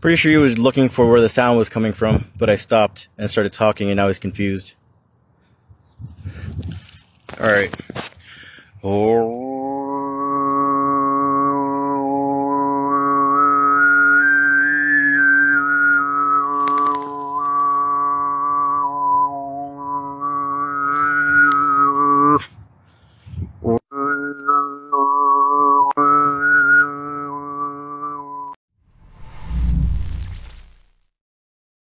Pretty sure he was looking for where the sound was coming from, but I stopped and started talking and I was confused. Alright. Oh.